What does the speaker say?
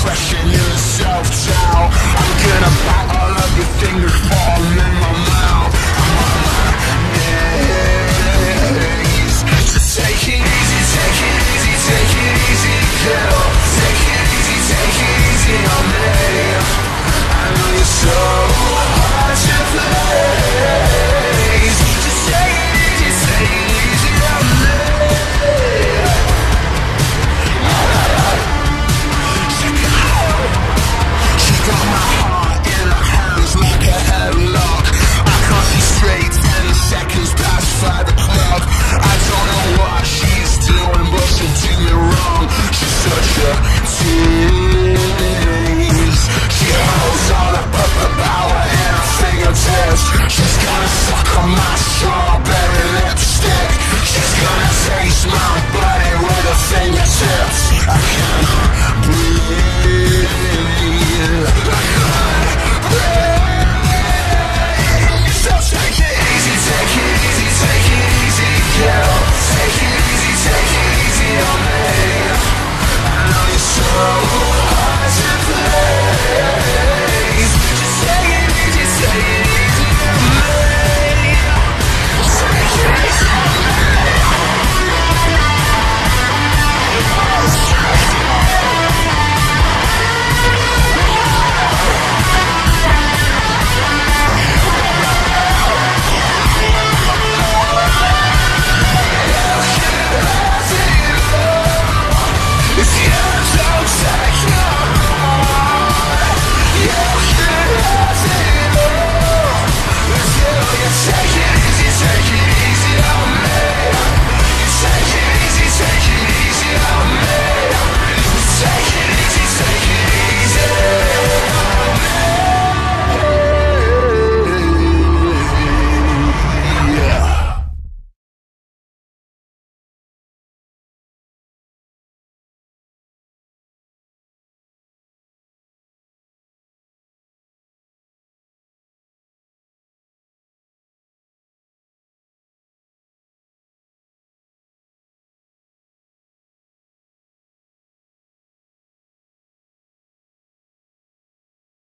Fresh such a tease